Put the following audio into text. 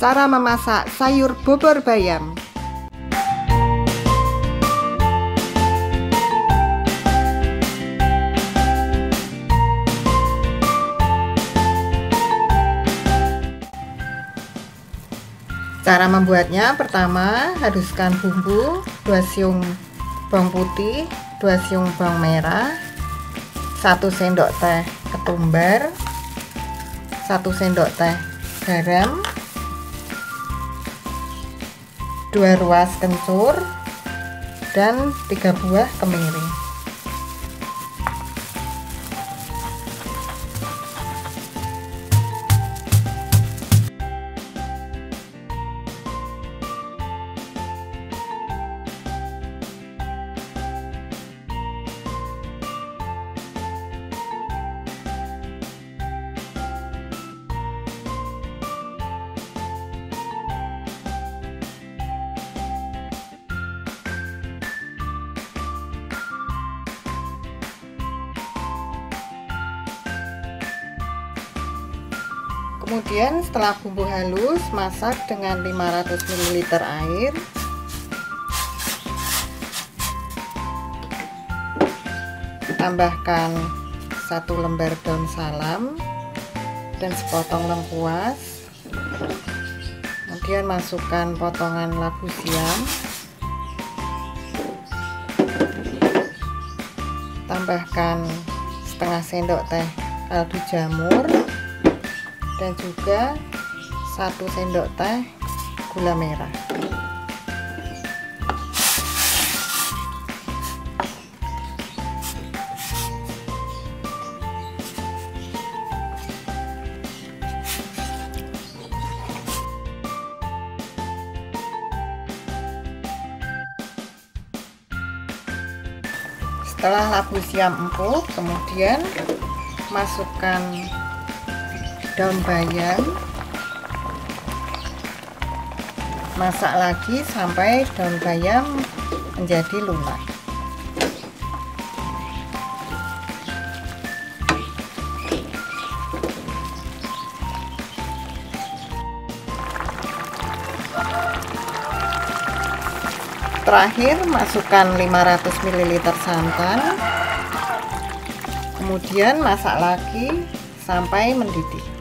Cara memasak sayur bobor bayam. Cara membuatnya pertama haluskan bumbu 2 siung bawang putih 2 siung bawang merah 1 sendok teh ketumbar 1 sendok teh garam 2 ruas kencur dan 3 buah kemiri Kemudian setelah bumbu halus, masak dengan 500 ml air. Tambahkan satu lembar daun salam dan sepotong lengkuas. Kemudian masukkan potongan labu siam. Tambahkan setengah sendok teh kaldu jamur dan juga satu sendok teh gula merah. Setelah labu siam empuk kemudian masukkan daun bayam. Masak lagi sampai daun bayam menjadi lunak. Terakhir masukkan 500 ml santan. Kemudian masak lagi sampai mendidih